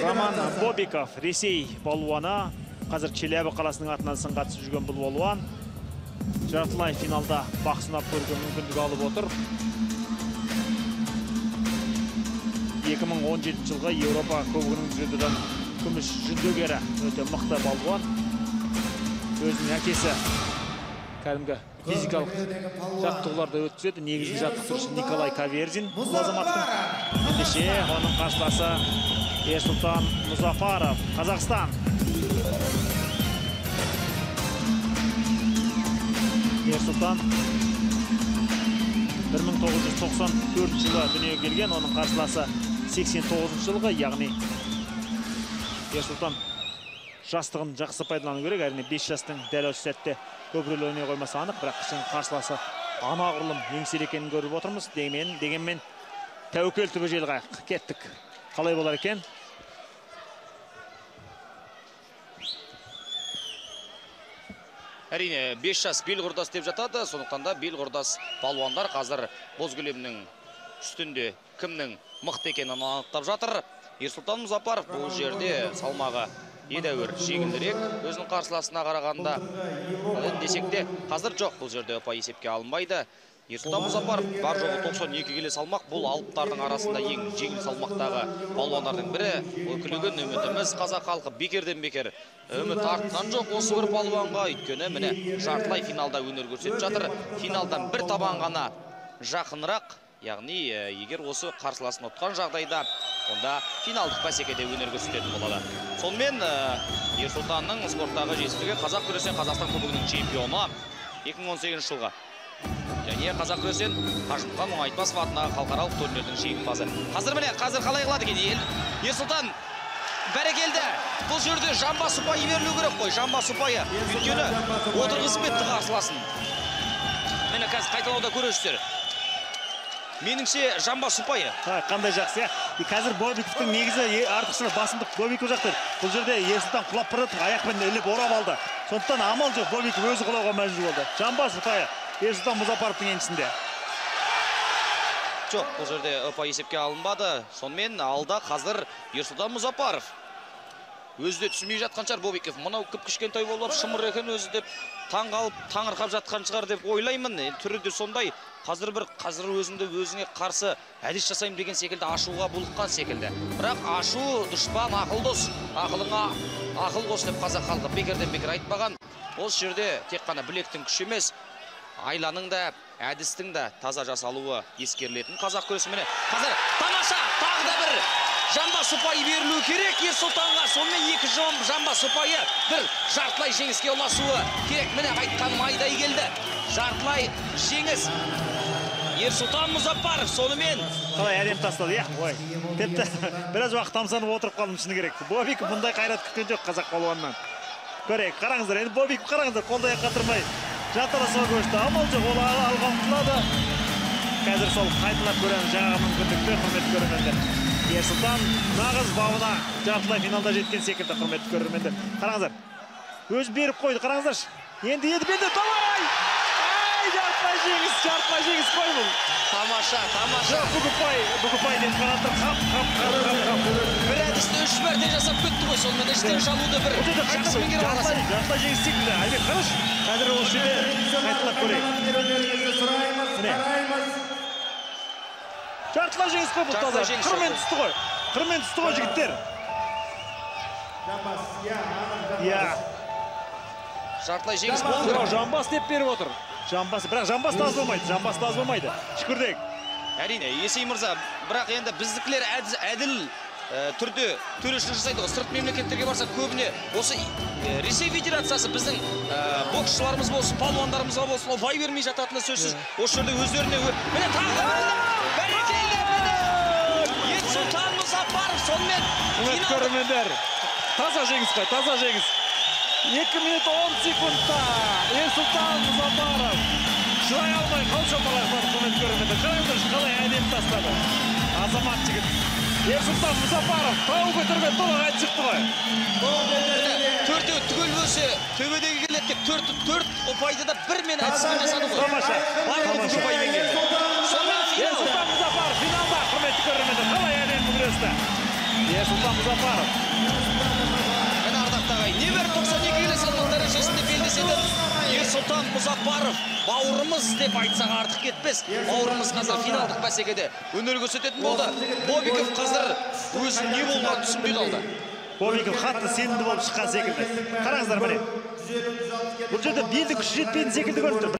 роман бобиков ресей балуаны қазір челябі қаласының атынан сынға түсіп жүрген бұл балуан. Жартылай финалда бақ сынап көруге мүмкіндік алып отыр. 2017 жылғы еуропа кубогының дзюдодан күміс жүлдегері өте мықты балуан. Өзінің әкесі кәдімгі физикалық жаттығуларды өткізеді. Негізгі жаттықтырушы николай каверзин бұл азаматтың ендеше оның қарсыласы ерсұлтан мұзафаров қазақстан. Ерсұлтан 1994 жылы дүниеге келген. Оның қарсыласы 89 жылғы яғни ерсұлтан жастығын жақсы пайдалану керек әрине 5 жастың дәл осы сәтте көп рөл ойнай қоймасы анық бірақ шын қарсыласы анағұрлым еңселі екенін көріп отырмыз дегенмен дегенмен тәуекел түбі жел қайық кеттік. Қалай болар екен? Әрине 5 жас бел құрдас деп жатады сондықтан да бел құрдас балуандар қазір боз кілемнің үстінде кімнің мықты екенін анықтап жатыр. Ерсұлтан мұзапаров бұл жерде салмағы едәуір жеңілірек өзінің қарсыласына қарағанда десек те қазір жоқ. Бұл жерде ұпай есепке алынбайды. Ерсұлтан мұзапаров бар жоғы 92 келі салмақ. Бұл алыптардың арасында ең жеңіл салмақтағы балуандардың бірі. Күлеген үмітіміз қазақ халқы бекерден бекер. Үміт артқан жоқ осы бір балуанға өйткені міне жартылай финалда өнер көрсетіп жатыр. Финалдан бір табан ғана жақынырақ яғни егер осы қарсыласын ұтқан жағдайда онда финалдық бәсекеде өнер көрсететін болады. Сонымен ерсұлтанның спорттағы жетістігі қазақ күресінен қазақстан кубогының чемпионы 2018 жылғы. Және қазақ күресінен қажымқан мұңайтпасов атындағы халықаралық турнирдің жеңімпазы. Қазір міне қазір қалай қылады екен ел? Ерсұлтан бәрекелді. Бұл жерде жамбас ұпайы берілу керек қой. Жамбас ұпайы өйткені отырғызып кетті қарсыласын. Міне қазір қайталауда көресіздер меніңше жамбас ұпайы. Қандай жақсы иә. Қазір бобиковтың негізі артықшылық басымдық бобиков жақта бұл жерде ерсұлтан құлап бара жатыр аяқпен іліп орап алды. Сондықтан амал жоқ бобиков өзі құлауға мәжбүр болды. Жамбас ұпайы. Ерсұлтан мұзапаровтың еншісінде. Жоқ бұл жерде ұпай есепке алынбады. Сонымен алда қазір ерсұлтан мұзапаров. Өзі де түсінбей жатқан шығар бобиков. Мынау кіп кішкентай болып шымыр екен өзі деп таңғалып таңырқап жатқан шығар деп ойлаймын. Түрі де сондай. Қазір бір қазір өзіңді өзіңе қарсы әдіс жасаймын деген секілді ашуға булыққан секілді. Бірақ ашу дұшпан ақыл дос. Ақылыңа ақыл қос деп қазақ халқы бекерден бекер айтпаған. Осы жерде тек қана білектің күші емес айланың да әдістің да таза жасалуы ескерілетін қазақ күресі міне қазір тамаша тағы да бір жамбас ұпайы берілу керек. Ерсұлтанға сонымен екі жамбас ұпайы бір жартылай жеңіске ұласуы керек. Міне айтқаным айдай келді. Жартылай жеңіс. Ерсұлтан мұзаппаров сонымен қалай әдемі тастады иә? Ой тіпті біраз уақыт тамсанып отырып қалдым шыны керек. Бобиков мұндай қайрат күткен жоқ қазақ балуанынан. Көрейік қараңыздар енді бобиков қараңыздар қолды аяққа тұрмай. Жанталасуға көшті. Амал жоқ ол алға ұмтылады. Қазір сол қайталап көреміз жаңағы мүмкіндікті құрметті көрермендер. Ерсұлтан нағыз бауына жартылай финалда жеткен секілді құрметті көрермендер. Қараңыздар өзі беріп қойды. Қараңыздаршы енді енді енді давай ай! Жартылай жеңіс жартылай жеңіс. Қой бұл. Тамаша тамаша. Жоқ ұпай деп қанаттар қап қап қап қап қап. Бір әдісті үш мәрте жасап кетті ғой сонымен. Іштен шалуды бір жақсы. меңгеріп аласың. жартылай жеңіс секілді. Айбек қарашы. Қазір осы жерде қайталап көрейік. Жартылай жеңіс қой бұл таза. қырмен түсті ғой қырмен түсті ғой жігіттер. Иә. Жартылай жеңіс болды жамбас деп беріп отыр. Жамбас бірақ жамбас та аз болмайды жамбас та аз болмайды шүкірдек. Әрине есей мырза бірақ енді біздікілер әділ түрде төрешілік жасайды ғой. Сырт мемлекеттерге барса көбіне осы ресей федерациясы біздің боксшыларымыз болсын палуандарымызға болсын ұпай бермей жататыны сөзсіз. Осы жерде өздеріне міне тағы бәрекелді міне. Ерсұлтан мұзапаров сонымен құрметті көрермендер. Таза жеңіс қой таза жеңіс. Екі минут он секундта. Ерсұлтан мұзапаров шыдай алмай қол шапалақтады құрметті көрермендер. Қараңыздаршы қалай әдемі тастады. Азамат жігіт. Ерсұлтан мұзапаров тау көтерген толағай шықты ғой. Төртеу түгел бөлсе төбедегі келеді. Деп төрт төрт ұпайды да бір мен әдіспен жасады ғой тамаша барлығы ұпаймен келді. Ерсұлтан мұзапаров финалда құрметті шықты ерсұлтан мұзапаров міне ардақты ағайын небәрі 92 келі салмақ дәрежесінде белдесетін ерсұлтан мұзапаров бауырымыз деп айтсақ артық кетпес. Бауырымыз қазір финалдық бәсекеде өнер көрсететін болды. Бобиков қазір өзінің не болғанын түсінбей қалды. Бобиков қатты сенімді болып шыққан секілді. Қараңыздар міне. Бұл жерде белдің күші жетпейтін секілді көрініп тұр.